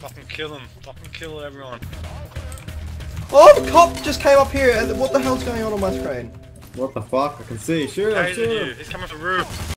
Fucking kill him. Fucking kill everyone. Oh, the cop just came up here. What the hell's going on on my screen? What the fuck? I can see. Sure, him, shoot you. He's coming from roof.